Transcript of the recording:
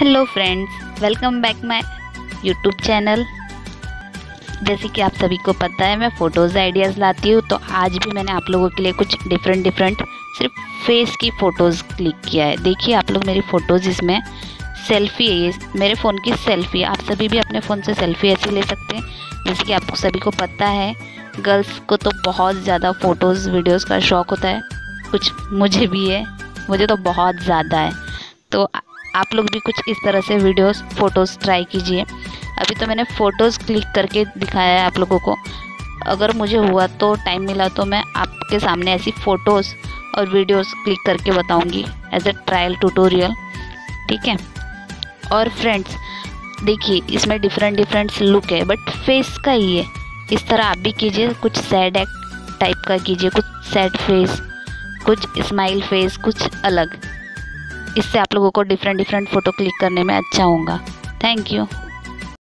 Hello friends welcome back my YouTube channel जैसे कि आप सभी को पता है, मैं फ़ोटोज़ आइडियाज़ लाती हूँ तो आज भी मैंने आप लोगों के लिए कुछ डिफरेंट डिफरेंट सिर्फ़ फेस की फ़ोटोज़ क्लिक किया है। देखिए, आप लोग मेरी फ़ोटोज़ इसमें सेल्फ़ी है, ये मेरे फ़ोन की सेल्फ़ी आप सभी भी अपने फ़ोन से सेल्फ़ी ऐसी ले सकते हैं। जैसे कि आपको सभी को पता है गर्ल्स को तो बहुत ज़्यादा फ़ोटोज़ वीडियोज़ का शौक़ होता है। कुछ मुझे भी है, मुझे तो बहुत ज़्यादा है। तो आप लोग भी कुछ इस तरह से वीडियोस फ़ोटोज़ ट्राई कीजिए। अभी तो मैंने फ़ोटोज़ क्लिक करके दिखाया है आप लोगों को। अगर मुझे हुआ तो टाइम मिला तो मैं आपके सामने ऐसी फ़ोटोज़ और वीडियोस क्लिक करके बताऊँगी एज ए ट्रायल ट्यूटोरियल ठीक है? और फ्रेंड्स देखिए, इसमें डिफरेंट डिफरेंट लुक है बट फेस का ही है। इस तरह आप भी कीजिए, कुछ सैड एक्ट टाइप का कीजिए, कुछ सैड फेस कुछ स्माइल फेस कुछ अलग। इससे आप लोगों को डिफरेंट डिफरेंट फ़ोटो क्लिक करने में अच्छा होगा। Thank you